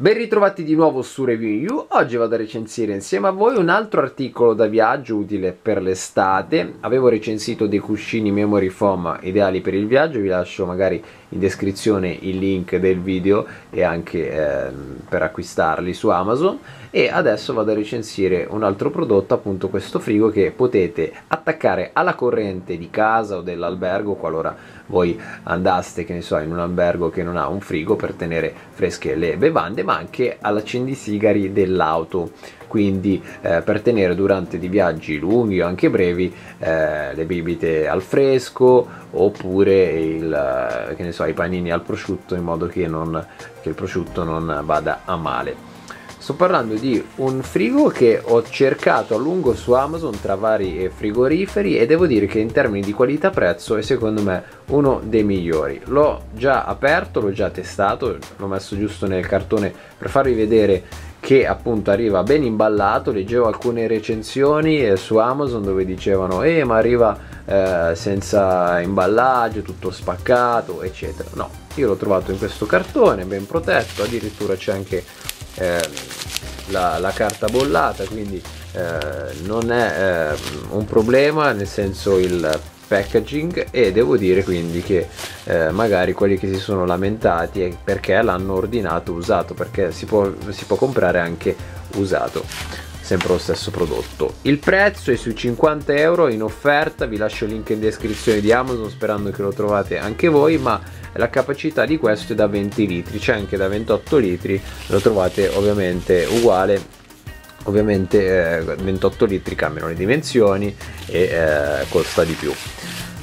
Ben ritrovati di nuovo su Review oggi vado a recensire insieme a voi un altro articolo da viaggio utile per l'estate, avevo recensito dei cuscini memory foam ideali per il viaggio, vi lascio magari in descrizione il link del video e anche eh, per acquistarli su Amazon. E adesso vado a recensire un altro prodotto appunto questo frigo che potete attaccare alla corrente di casa o dell'albergo qualora voi andaste che ne so in un albergo che non ha un frigo per tenere fresche le bevande ma anche all'accendisigari dell'auto. Quindi eh, per tenere durante dei viaggi lunghi o anche brevi eh, le bibite al fresco oppure il, ne so, i panini al prosciutto in modo che, non, che il prosciutto non vada a male sto parlando di un frigo che ho cercato a lungo su Amazon tra vari frigoriferi e devo dire che in termini di qualità prezzo è secondo me uno dei migliori. L'ho già aperto l'ho già testato l'ho messo giusto nel cartone per farvi vedere che appunto arriva ben imballato. Leggevo alcune recensioni eh, su Amazon dove dicevano eh ma arriva eh, senza imballaggio tutto spaccato eccetera. No io l'ho trovato in questo cartone ben protetto addirittura c'è anche eh, la, la, carta bollata quindi eh, non è eh, un problema nel senso il packaging e devo dire quindi che eh, magari quelli che si sono lamentati è perché l'hanno ordinato usato perché si può, si può comprare anche usato sempre lo stesso prodotto. Il prezzo è sui 50 euro in offerta vi lascio il link in descrizione di Amazon sperando che lo trovate anche voi ma la capacità di questo è da 20 litri c'è anche da 28 litri lo trovate ovviamente uguale ovviamente eh, 28 litri cambiano le dimensioni e eh, costa di più.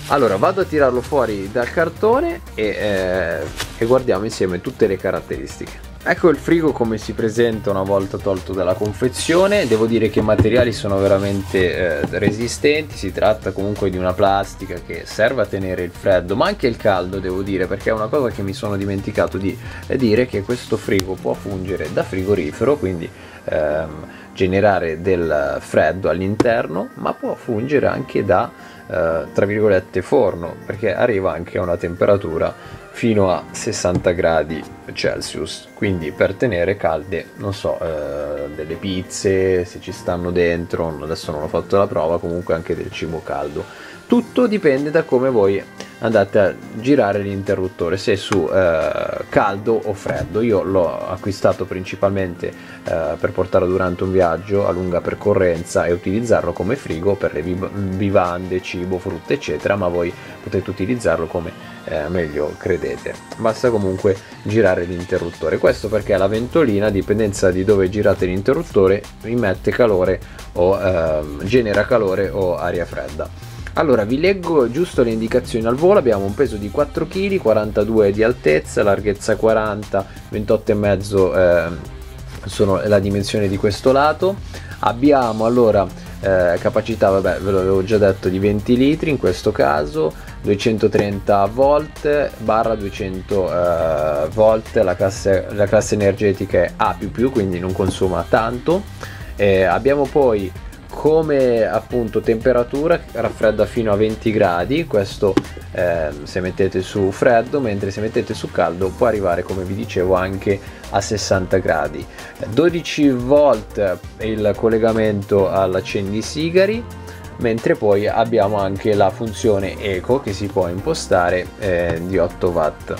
Allora vado a tirarlo fuori dal cartone e, eh, e guardiamo insieme tutte le caratteristiche Ecco il frigo come si presenta una volta tolto dalla confezione, devo dire che i materiali sono veramente eh, resistenti, si tratta comunque di una plastica che serve a tenere il freddo ma anche il caldo devo dire perché è una cosa che mi sono dimenticato di dire che questo frigo può fungere da frigorifero quindi ehm, generare del freddo all'interno ma può fungere anche da eh, tra virgolette forno perché arriva anche a una temperatura fino a 60 gradi Celsius. Quindi per tenere calde non so eh, delle pizze se ci stanno dentro adesso non ho fatto la prova comunque anche del cibo caldo tutto dipende da come voi andate a girare l'interruttore se su eh, caldo o freddo. Io l'ho acquistato principalmente eh, per portarlo durante un viaggio a lunga percorrenza e utilizzarlo come frigo per le vivande cibo frutta eccetera ma voi potete utilizzarlo come eh, meglio credete. Basta comunque girare l'interruttore. Questo perché la ventolina a dipendenza di dove girate l'interruttore imette calore o ehm, genera calore o aria fredda allora, vi leggo giusto le indicazioni al volo. Abbiamo un peso di 4 kg, 42 di altezza, larghezza 40, 28,5 eh, sono la dimensione di questo lato. Abbiamo allora eh, capacità, vabbè, ve l'avevo già detto, di 20 litri in questo caso, 230 volt barra 200 eh, volt, la classe, la classe energetica è A++, quindi non consuma tanto. Eh, abbiamo poi come appunto temperatura raffredda fino a 20 gradi questo eh, se mettete su freddo mentre se mettete su caldo può arrivare come vi dicevo anche a 60 gradi. 12 volt il collegamento all'accendisigari mentre poi abbiamo anche la funzione eco che si può impostare eh, di 8 watt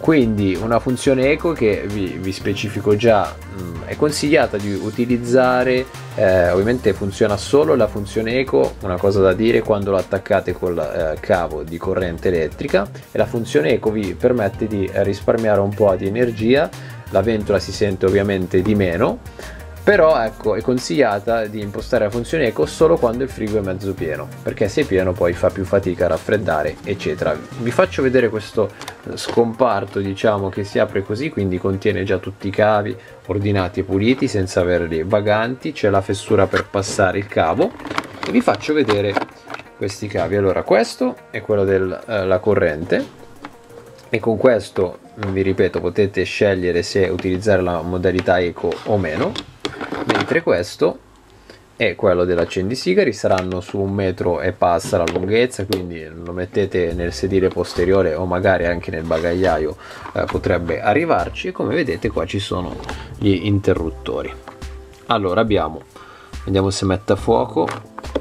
quindi una funzione eco che vi, vi specifico già mh, mm, è consigliata di utilizzare eh, ovviamente funziona solo la funzione eco una cosa da dire quando lo attaccate col eh, cavo di corrente elettrica e la funzione eco vi permette di risparmiare un po' di energia la ventola si sente ovviamente di meno però ecco è consigliata di impostare la funzione eco solo quando il frigo è mezzo pieno perché se è pieno poi fa più fatica a raffreddare eccetera. Vi faccio vedere questo scomparto diciamo che si apre così quindi contiene già tutti i cavi ordinati e puliti senza averli vaganti c'è la fessura per passare il cavo e vi faccio vedere questi cavi. Allora questo è quello della eh, corrente e con questo vi ripeto potete scegliere se utilizzare la modalità eco o meno mentre questo e quello dell'accendisigari saranno su un metro e passa la lunghezza quindi lo mettete nel sedile posteriore o magari anche nel bagagliaio eh, potrebbe arrivarci. E come vedete qua ci sono gli interruttori. Allora abbiamo vediamo se mette a fuoco.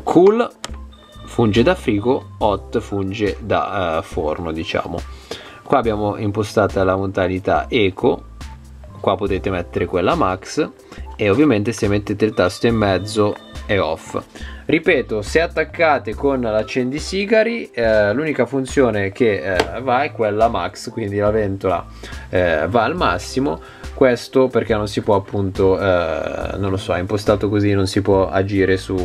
Cool funge da frigo hot funge da uh, forno diciamo. Qua abbiamo impostata la modalità eco. Qua potete mettere quella max e ovviamente se mettete il tasto in mezzo è off. Ripeto se attaccate con l'accendisigari eh, l'unica funzione che eh, va è quella max quindi la ventola eh, va al massimo. Questo perché non si può appunto eh, non lo so è impostato così non si può agire su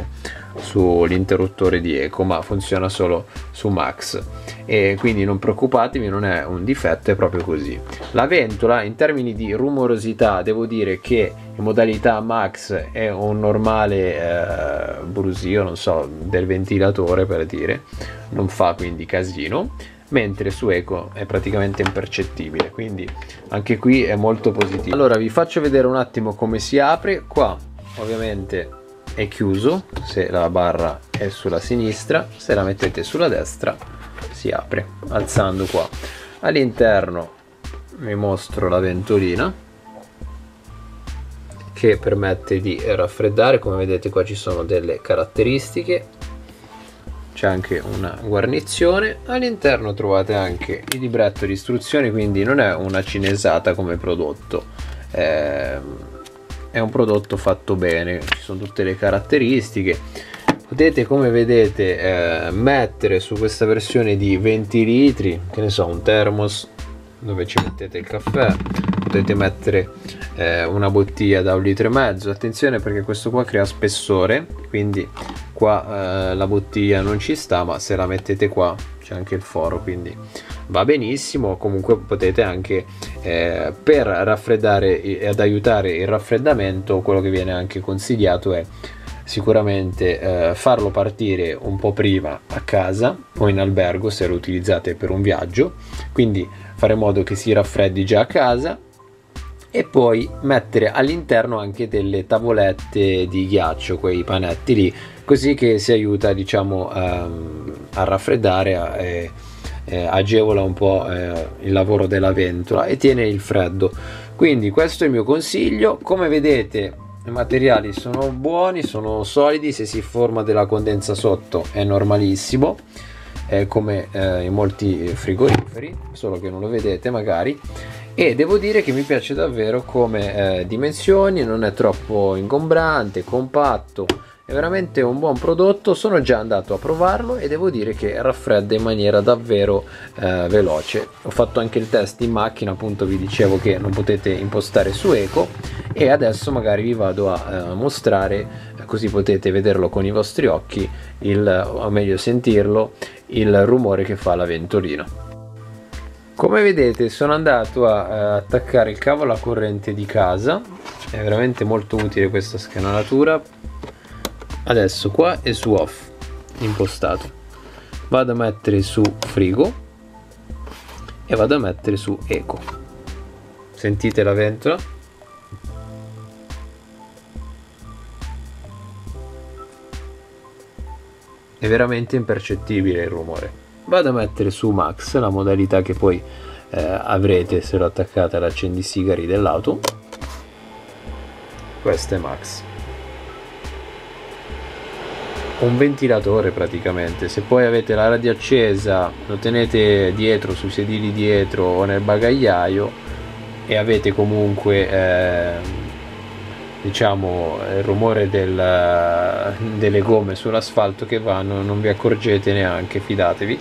sull'interruttore di eco ma funziona solo su max. E quindi non preoccupatevi non è un difetto è proprio così. La ventola in termini di rumorosità devo dire che in modalità max è un normale eh, brusio non so del ventilatore per dire non fa quindi casino mentre su Eco è praticamente impercettibile quindi anche qui è molto positivo. Allora vi faccio vedere un attimo come si apre. Qua ovviamente è chiuso se la barra è sulla sinistra se la mettete sulla destra si apre alzando qua. All'interno vi mostro la ventolina che permette di raffreddare. Come vedete qua ci sono delle caratteristiche. C'è anche una guarnizione. All'interno trovate anche il libretto di istruzioni quindi non è una cinesata come prodotto. Eh, è un prodotto fatto bene ci sono tutte le caratteristiche. Potete come vedete eh, mettere su questa versione di 20 litri che ne so un thermos dove ci mettete il caffè potete mettere eh, una bottiglia da un litro e mezzo. Attenzione perché questo qua crea spessore quindi qua eh, la bottiglia non ci sta ma se la mettete qua c'è anche il foro quindi va benissimo. Comunque potete anche eh, per raffreddare e ad aiutare il raffreddamento quello che viene anche consigliato è sicuramente eh, farlo partire un po' prima a casa o in albergo se lo utilizzate per un viaggio. Quindi fare in modo che si raffreddi già a casa e poi mettere all'interno anche delle tavolette di ghiaccio quei panetti lì così che si aiuta diciamo um, a raffreddare a, eh, agevola un po' eh, il lavoro della ventola e tiene il freddo. Quindi questo è il mio consiglio. Come vedete i materiali sono buoni sono solidi se si forma della condensa sotto è normalissimo. Eh, come eh, in molti frigoriferi solo che non lo vedete magari. E devo dire che mi piace davvero come eh, dimensioni non è troppo ingombrante compatto è veramente un buon prodotto sono già andato a provarlo e devo dire che raffredda in maniera davvero eh, veloce. Ho fatto anche il test in macchina appunto vi dicevo che non potete impostare su eco e adesso magari vi vado a eh, mostrare così potete vederlo con i vostri occhi il, o meglio sentirlo il rumore che fa la ventolina. Come vedete sono andato a, eh, attaccare il cavo alla corrente di casa. È veramente molto utile questa scanalatura adesso qua è su off impostato. Vado a mettere su frigo e vado a mettere su eco. Sentite la ventola? È veramente impercettibile il rumore. Vado a mettere su max la modalità che poi eh, avrete se lo attaccate all'accendisigari dell'auto. Questo è max un ventilatore praticamente. Se poi avete la radio accesa lo tenete dietro sui sedili dietro o nel bagagliaio e avete comunque eh, diciamo il rumore del, delle gomme sull'asfalto che vanno non vi accorgete neanche fidatevi.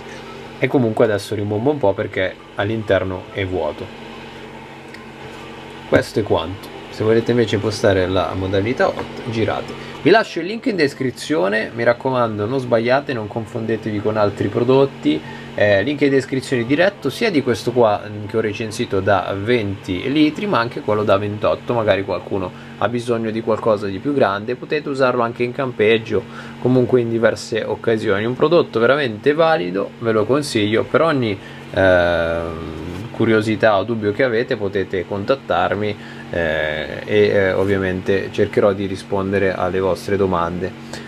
E comunque adesso rimbombo un po' perché all'interno è vuoto. Questo è quanto. Se volete invece impostare la modalità 8 girate vi lascio il link in descrizione, mi raccomando non sbagliate, non confondetevi con altri prodotti, eh, link in descrizione diretto sia di questo qua mm, che ho recensito da 20 litri ma anche quello da 28, magari qualcuno ha bisogno di qualcosa di più grande, potete usarlo anche in campeggio, comunque in diverse occasioni, un prodotto veramente valido, ve lo consiglio, per ogni... Eh, curiosità o dubbio che avete potete contattarmi eh, e eh, ovviamente cercherò di rispondere alle vostre domande